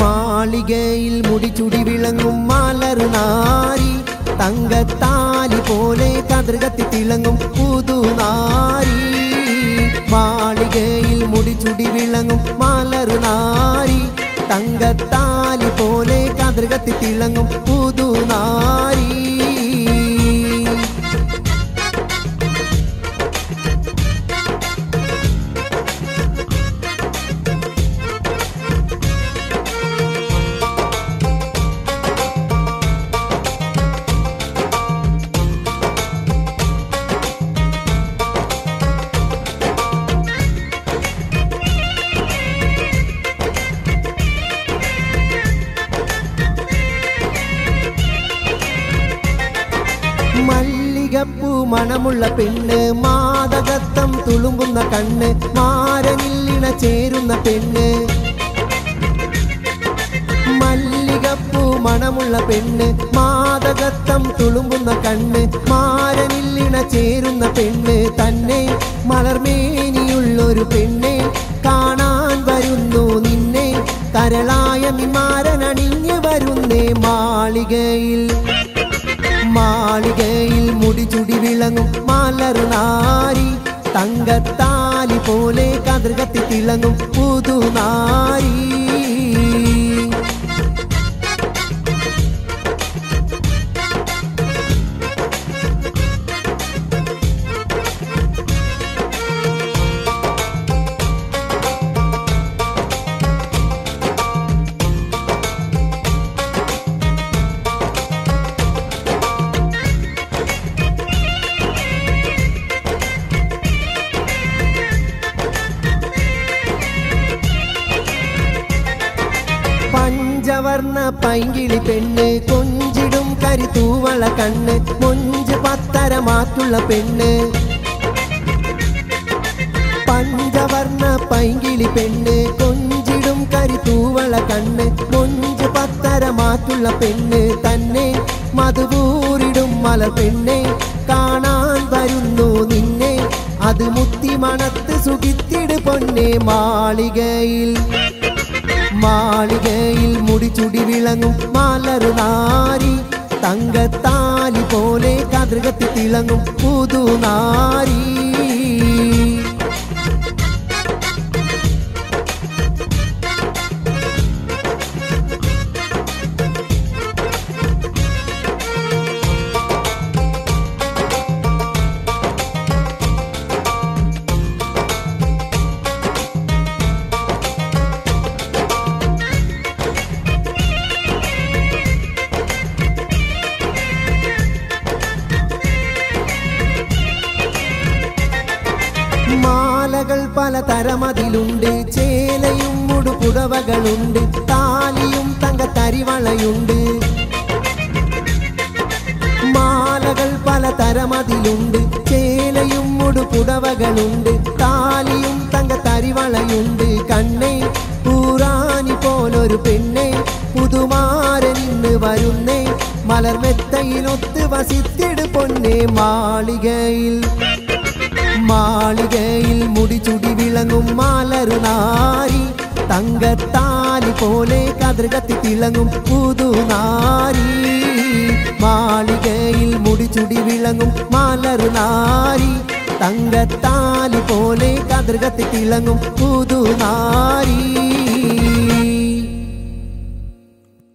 മാളികയിൽ മുടിച്ചുടി വിളങ്ങും മലർ നാരി. തങ്കത്താലി പോലെ കതൃകത്തി തിളങ്ങും പുതുനാരി മാളികയിൽ മുടിച്ചുടി വിളങ്ങും മലർ നാരി. തങ്കത്താലി പോലെ കതൃകത്തി തിളങ്ങും പുതുനാരി മല്ലികപ്പൂ മണമുള്ള പെണ്ണ് മാതകത്തം തുളുമ്പുന്ന കണ്ണ് മാരനില്ലിണ ചേരുന്ന പെണ്ണ്. മല്ലികപ്പൂ മണമുള്ള പെണ്ണ് മാതകത്തം തുളുമ്പുന്ന കണ്ണ് മാരനില്ലിണ ചേരുന്ന പെണ്ണ്. തന്നെ മലർമേനിയുള്ളൊരു പെണ്ണെ കാണാൻ വരുന്നു നിന്നെ. കരളായ മിമാരനണിഞ്ഞ് വരുന്നേ മാളികയിൽ. മലർനാരി തങ്കത്താലി പോലെ കതിർകത്തി തിളങ്ങും പുതുനാരി. പഞ്ചവർണ പൈങ്കിളി പെണ്ണ് കൊഞ്ചിടും കരിത്തൂവള കണ്ണ് മൊഞ്ച് പത്തരമാറ്റുള്ള പെണ്ണ്. പഞ്ചവർണ പൈങ്കിളി പെണ്ണ് കൊഞ്ചിടും കരിത്തൂവള കണ്ണ് മൊഞ്ച് പത്തരമാറ്റുള്ള പെണ്ണ്. തന്നെ മധുപൂരിടും മല പെണ്ണെ കാണാൻ വരുന്നു നിന്നെ. അത് മുത്തി മണത്ത് സുഖിത്തിട് പൊന്നെ മാളികയിൽ. മാളികയിൽ മുടിച്ചുടി വിളങ്ങും നാരി തങ്കത്താലി പോലെ കതിർകത്തി തിളങ്ങും പുതുനാരി. മാലകൾ പലതരം അതിലുണ്ട് ചേലയും മുടുപുടവകളുണ്ട്. താലിയും തങ്ക തരിവളയുണ്ട് മാലകൾ പലതരം അതിലുണ്ട് ചേലയും മുടുപുടവകളുണ്ട്. താലിയും തങ്ക തരിവളയുണ്ട് കണ്ണേ പൂറാനി പോലൊരു പെണ്ണെ പുതുമാരനിന്ന് വരുന്നേ. മലർമെത്തയിലൊത്ത് വസിത്തിട് പൊന്നേ മാളികയിൽ മാളികയിൽ മുടിചുടി വിളങ്ങും മാലറുനാരി തങ്കത്താലി പോലെ കതിർകത്തി തിളങ്ങും പുതുനാരി. മാളികയിൽ മുടിചുടി വിളങ്ങും മാലറുനാരി തങ്കത്താലി പോലെ കതിർകത്തി തിളങ്ങും പുതുനാരി.